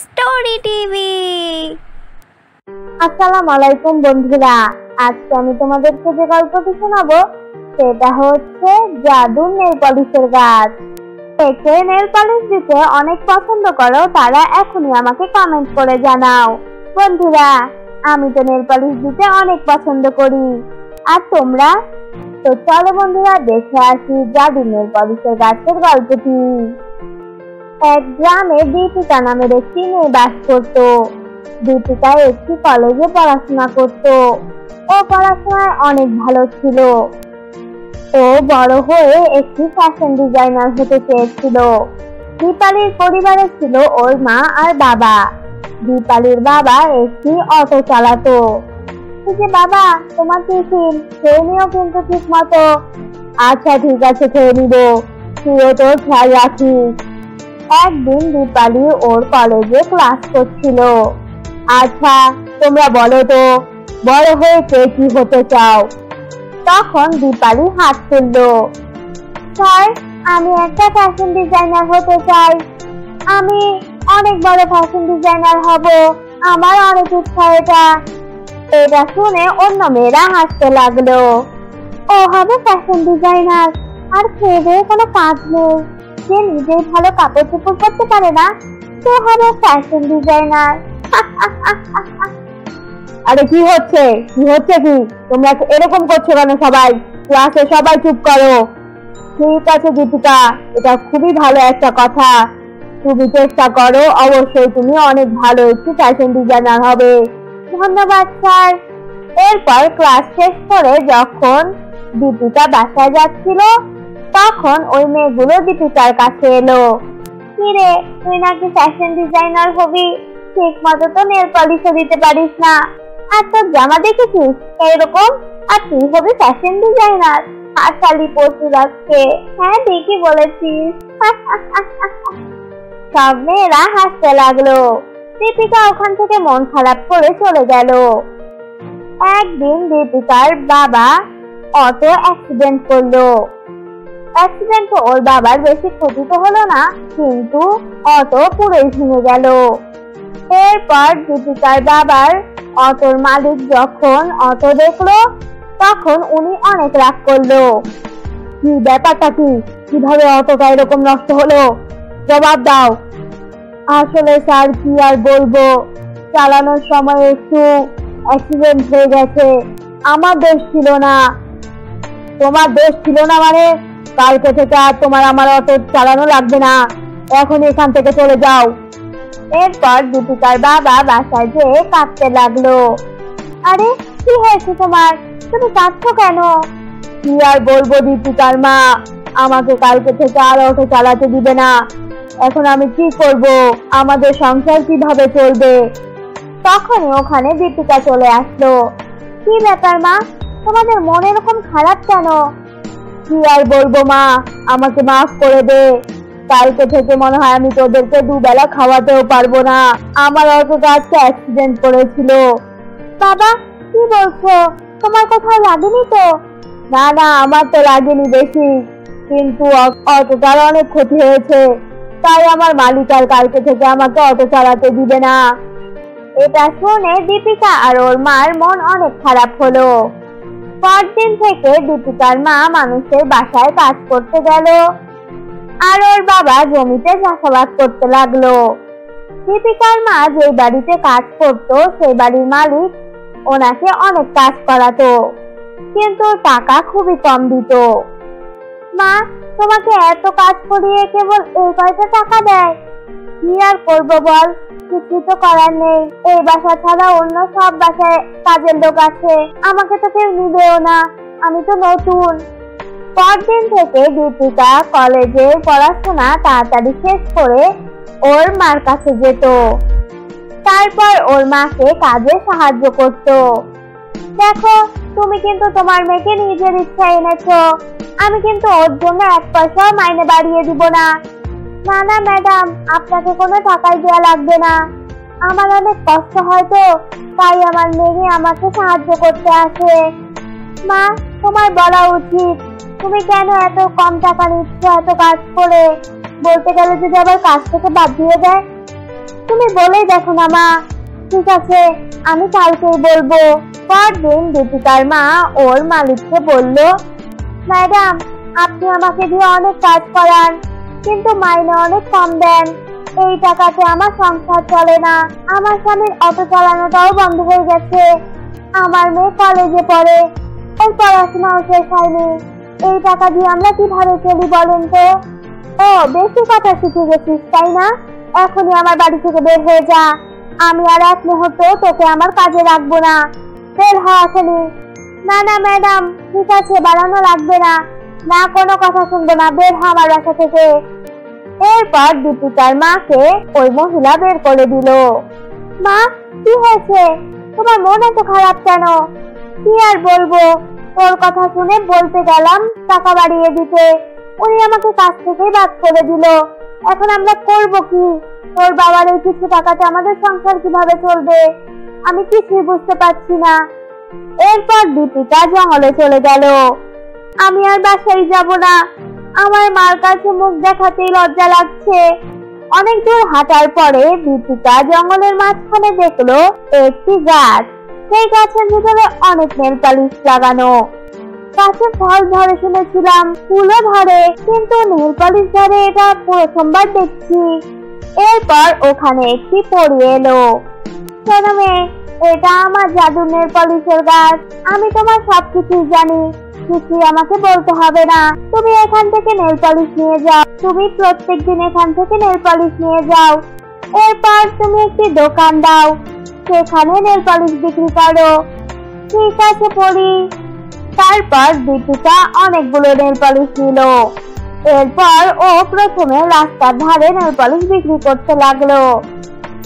Story TV আসসালামু আলাইকুম বন্ধুরা। আজকে আমি তোমাদেরকে যে গল্পটি শোনাবো, সেটা হচ্ছে নেল পলিশের গাছ। নেল পলিশ দিতে অনেক পছন্দ করো, তারা এখনই আমাকে কমেন্ট করে জানাও। বন্ধুরা, আমি তো নেল পলিশ দিতে অনেক পছন্দ করি। আর তোমরা? তো চলো বন্ধুরা, দেখে আসি জাদুর নেল পলিশের গাছের গল্পটি। এক গ্রামে দীপিকা নামের একটি মেয়ে বাস করতো। দীপিকা একটি কলেজে পড়াশোনা করত। ও পড়াশোনায় অনেক ভালো ছিল। ও বড় হয়ে একটি ফ্যাশন ডিজাইনার হতে চেয়েছিল। দীপালির পরিবারে ছিল ওর মা আর বাবা। দীপালির বাবা একটি অটো চালাতো। যে বাবা, তোমার টিফিন খেয়ে নিও কিন্তু ঠিক মতো আচ্ছা ঠিক আছে, খেয়ে নিব। তুইও তোর খেয়াল রাখিস। একদিন দীপালি ওর কলেজে ক্লাস করছিল। আচ্ছা তোমরা বলো তো, বড় হয়ে কে হতে চাও? তখন দীপালি হাত তুললো। স্যার, আমি একটা ফ্যাশন ডিজাইনার হতে চাই। আমি অনেক বড় ফ্যাশন ডিজাইনার হব। আমার অনেক ইচ্ছা এটা। এটা শুনে অন্য মেয়েরা হাসতে লাগল। ও হবে ফ্যাশন ডিজাইনার আর খেয়ে কোনো কাজ নেই। যে নিজেই ভালো কাপড় চোপড় করতে পারে না। সে হবে ফ্যাশন ডিজাইনার আরে কি হচ্ছে? কি হচ্ছে কি? তোমরা এরকম করছ কেন সবাই? ক্লাসে সবাই চুপ করো। ঠিক আছে দীপিকা, এটা খুবই ভালো একটা কথা। তুমি চেষ্টা করো, অবশ্যই তুমি অনেক ভালো একটি ফ্যাশন ডিজাইনার হবে। ধন্যবাদ, স্যার। এরপর ক্লাস শেষ করে যখন দীপিকা বাসায় যাচ্ছিল তখন ওই মেয়েগুলো দীপিকার কাছে এলো। কিরে তুই নাকি ফ্যাশন ডিজাইনার হবি? ঠিক মতো তো নেল পলিশও দিতে পারিস না। আর তোর জামা দেখেছিস? এইরকম? আর তুই হবি ফ্যাশন ডিজাইনার পশু রাখছে হ্যাঁ ঠিকই বলেছিস। সব মেয়েরা হাসতে লাগল। দীপিকা ওখান থেকে মন খারাপ করে চলে গেল। একদিন দীপিকার বাবা অটো অ্যাক্সিডেন্ট করল। অ্যাক্সিডেন্টে ওর বাবার বেশি ক্ষতি তো হলো না, কিন্তু অটো পুরোই ভেঙে গেল। এরপর দীপিকার বাবার অটোর মালিক যখন অটো দেখল, তখন উনি অনেক রাগ করল। কি ব্যাপারটা কি? কীভাবে অটোটা এরকম নষ্ট হলো? জবাব দাও। আসলে স্যার, কি আর বলব? চালানোর সময় একটু অ্যাক্সিডেন্ট হয়ে গেছে। আমার দোষ ছিল না। তোমার দোষ ছিল না মানে? কালকে থেকে আর তোমার আমার অটো চালানো লাগবে না। এখন এখান থেকে চলে যাও। এরপর দীপিকার বাবা বাসায় যেয়ে কাঁদতে লাগল। আরে, কি হয়েছে তোমার? তুমি কাঁদছো কেন? কি আর বলব দীপিকার মা? আমাকে কালকে থেকে আর অটো চালাতে দিবে না। এখন আমি কি করব? আমাদের সংসার কীভাবে চলবে? তখনই ওখানে দীপিকা চলে আসলো। কি ব্যাপার মা? তোমাদের মন এরকম খারাপ কেন? কি আর বলব, মা? আমাকে মাফ করে দে। কালকে থেকে মনে হয় আমি তোদেরকে দুবেলা খাওয়াতেও পারব না। আমার অটোটা আজকে অ্যাক্সিডেন্ট করেছিল। বাবা, কি বলছো? তোমার কোথাও লাগেনি তো? না না, আমার তো লাগেনি বেশি। কিন্তু অটোটার অনেক ক্ষতি হয়েছে। তাই আমার মালিক আর কালকে থেকে আমাকে অটো চালাতে দিবে না। এটা শুনে দীপিকা আর ওর মার মন অনেক খারাপ হলো। পরদিন থেকে দীপিকার মা মানুষের বাসায় কাজ করতে গেল। আর ওর বাবা জমিতে চাষাবাদ করতে লাগল। দীপিকার মা যে বাড়িতে কাজ করত, সেই বাড়ির মালিক ওনাকে অনেক কাজ করাতো, কিন্তু টাকা খুবই কম দিত। মা, তোমাকে এত কাজ করিয়ে কেবল এই কয়টা টাকা দেয়? কি আর করব বল? কিছু তো করার নেই। এই বাসা ছাড়া অন্য সব বাসায় কাজের লোক আছে। আমাকে তো কেউ নিবেও না। আমি তো নতুন। পরদিন থেকে দীপিকা কলেজের পড়াশোনা তাড়াতাড়ি শেষ করে ওর মার কাছে যেত। তারপর ওর মাকে কাজে সাহায্য করত। দেখো, তুমি কিন্তু তোমার মেয়েকে নিজের ইচ্ছা এনেছো। আমি কিন্তু ওর জন্য এক পয়সাও মাইনে বাড়িয়ে দিব না। না না ম্যাডাম আপনাকে কোনো টাকাই দেওয়া লাগবে না। আমার অনেক কষ্ট হয় তো, তাই আমার মেয়ে আমাকে সাহায্য করতে আসে। মা তোমার বলা উচিত, তুমি কেন এত কম টাকা নিচ্ছ এত কাজ করে? বলতে গেলে যদি আবার কাজ থেকে বাদ দিয়ে দেয়? তুমি বলেই দেখো না, মা। ঠিক আছে, আমি কালকেই বলব। পরদিন দীপিকার মা ওর মালিককে বলল ম্যাডাম আপনি আমাকে দিয়ে অনেক কাজ করান। কিন্তু মাইনে অনেক কম দেন। এই টাকাতে আমার সংসার চলে না। আমার স্বামীর অটো চালানোটাও বন্ধ হয়ে গেছে। আমার মেয়ে কলেজে পড়ে। ওর পড়াশোনাও শেষ হয়নি। এই টাকা দিয়ে আমরা কীভাবে চলি বলেন তো? ও, বেশি কথা শিখে গেছিস, তাই না? এখনই আমার বাড়ি থেকে বের হয়ে যা। আমি আর এক মুহূর্ত তোকে আমার কাজে রাখব না। বের হ এখনই। না না, ম্যাডাম, ঠিক আছে, বাড়ানো লাগবে না। না, কোনো কথা শুনব না। বের হ আমার বাসা থেকে। এরপর দীপিকার মাকে ওই মহিলা বের করে দিল। মা, কি হয়েছে? তোমার মন এত খারাপ কেন? কি আর বলব? তোর কথা শুনে বলতে গেলাম টাকা বাড়িয়ে দিতে। উনি আমাকে কাছ থেকেই বাদ করে দিল। এখন আমরা করব কি? তোর বাবার এই কিছু টাকাতে আমাদের সংসার কীভাবে চলবে? আমি কিছুই বুঝতে পারছি না। এরপর দীপিকা জঙ্গলে চলে গেল। আমি আর বাসায় যাব না। আমার মার কাছে মুখ দেখাতেই লজ্জা লাগছে। অনেক দূর হাঁটার পরে দীপিকা জঙ্গলের মাঝখানে দেখল একটি গাছ। সেই গাছের ভিতরে অনেক নেল পালিশ লাগানো। গাছে ফল ধরে শুনেছিলাম, ফুলও ধরে, কিন্তু নেল পালিশ ধরে এটা প্রথমবার দেখছি। এরপর ওখানে একটি পড়ি এলো। মেয়ে, এটা আমার জাদুর নেল পলিশের গাছ। আমি তোমার সবকিছু জানি। কিছুই আমাকে বলতে হবে না। তুমি এখান থেকে নেল পলিশ নিয়ে যাও। তুমি প্রত্যেকদিন এখান থেকে নেল পলিশ নিয়ে যাও। এরপর তুমি একটি দোকান দাও। সেখানে নেল পলিশ বিক্রি করো। ঠিক আছে পড়ি তারপর দীপিকা অনেকগুলো নেল পলিশ নিল। এরপর ও প্রথমে রাস্তার ধারে নেল পলিশ বিক্রি করতে লাগল।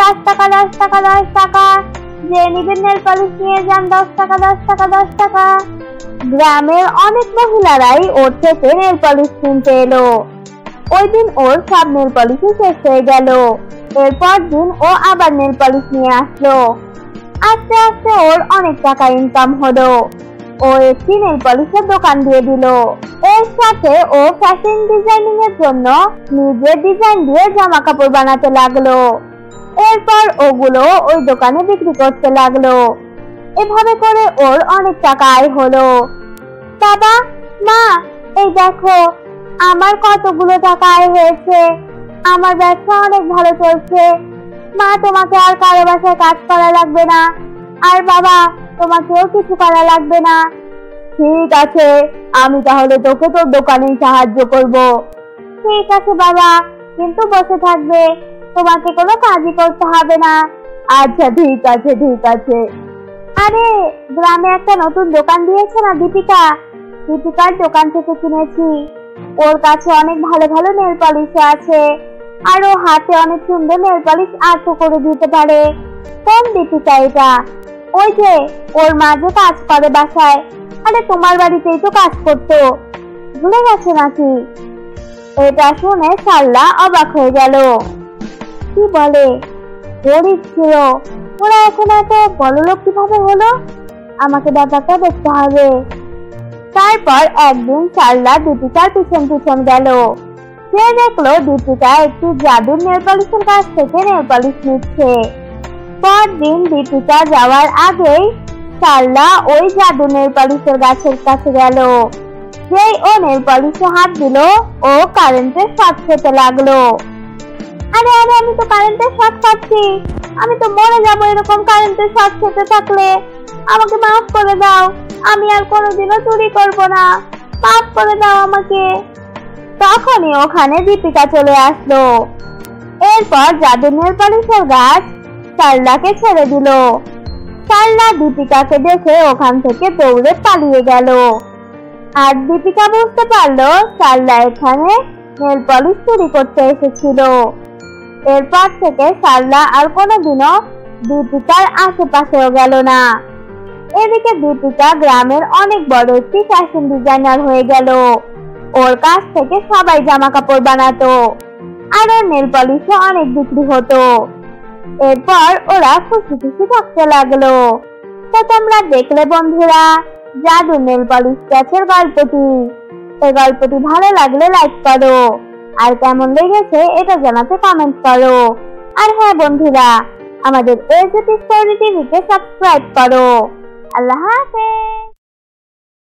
দশ টাকা দশ টাকা দশ টাকা। যে নিবেন নেল পলিশ নিয়ে যান, দশ টাকা দশ টাকা দশ টাকা। গ্রামের অনেক মহিলারাই ওর থেকে নেল পলিশ কিনতে এলো। ওই দিন ওর সব নেল পলিশই শেষ হয়ে গেল। এরপর দিন ও আবার নেল পলিশ নিয়ে আসলো। আস্তে আস্তে ওর অনেক টাকা ইনকাম হলো। ও একটি নেল পলিশের দোকান দিয়ে দিল। এর সাথে ও ফ্যাশন ডিজাইনিং এর জন্য নিজের ডিজাইন দিয়ে জামা কাপড় বানাতে লাগল। এরপর ওগুলো ওই দোকানে বিক্রি করতে লাগল। এভাবে করে ওর অনেক টাকা আয় হলো। বাবা, মা, এই দেখো, আমার কতগুলো টাকা আয় হয়েছে। আমার ব্যবসা অনেক ভালো চলছে। মা, তোমাকে আর কারও বাসায় কাজ করা লাগবে না। আর বাবা, তোমাকেও কিছু করা লাগবে না। ঠিক আছে, আমি তাহলে তোকে তোর দোকানে সাহায্য করব। ঠিক আছে বাবা, কিন্তু বসে থাকবে। তোমাকে কোনো কাজই করতে হবে না। আচ্ছা ঠিক আছে ঠিক আছে। আরে, গ্রামে একটা নতুন দোকান দিয়েছে না দীপিকা? দীপিকার দোকান থেকে কিনেছি। ওর কাছে অনেক ভালো ভালো নেল পলিশ আছে। আর ও হাতে অনেক সুন্দর নেল পলিশ আর্ট করে দিতে পারে। কোন দীপিকা এটা? ওই যে, ওর মা যে কাজ করে বাসায়। আরে, তোমার বাড়িতেই তো কাজ করতো। ভুলে গেছে নাকি? এটা শুনে সাল্লা অবাক হয়ে গেল। কি বলে? গরিব ছিল ওরা এখন এত বড়লোক কীভাবে হলো? আমাকে ব্যাপারটা দেখতে হবে। তারপর একদিন সাল্লা দীপিকার পিছন পিছন গেল। সে দেখল দীপিকা একটি জাদুর নেলপালিশের কাছ থেকে নেলপালিশ নিচ্ছে। পরদিন দীপিকা যাওয়ার আগেই সাল্লা ওই জাদু নেলপালিশের গাছের কাছে গেল। যেই ও নেলপালিশে হাত দিল ও কারেন্টের শর্ট খেতে লাগল। আরে আরে, আমি তো কারেন্টের শর্ট খাচ্ছি। আমি তো মরে যাব এরকম কারেন্টের শর্ট খেতে থাকলে। আমাকে মাফ করে দাও, আমি আর কোনোদিনও চুরি করব না। মাফ করে দাও আমাকে। তখনই ওখানে দীপিকা চলে আসলো। এরপর জাদুনের পালিশের গাছ সারলাকে ছেড়ে দিল। সারলা দীপিকাকে দেখে ওখান থেকে দৌড়ে পালিয়ে গেল। আর দীপিকা বুঝতে পারল সারলা এখানে নেল পলিশ চুরি করতে এসেছিল। এরপর থেকে সারলা আর কোনোদিনও দীপিকার আশেপাশেও গেল না। এদিকে দীপিকা গ্রামের অনেক বড় একটি ফ্যাশন ডিজাইনার হয়ে গেল। ওর কাছ থেকে সবাই জামা কাপড় বানাতো আর ওর নেল পলিশও অনেক বিক্রি হতো। এরপর ওরা খুশি খুশি থাকতে লাগল। তো তোমরা দেখলে বন্ধুরা জাদু নেল পলিশ গাছের গল্পটি। এই গল্পটি ভালো লাগলে লাইক করো। আর কেমন লেগেছে এটা জানাতে কমেন্ট করো। আর হ্যাঁ বন্ধুরা, আমাদের এসএপি স্টোরি টিভিকে সাবস্ক্রাইব করো। আল্লাহ হাফেজ।